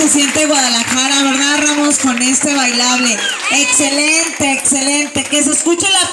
Se siente Guadalajara, ¿verdad, Ramos? Con este bailable. Excelente, excelente. Que se escuche la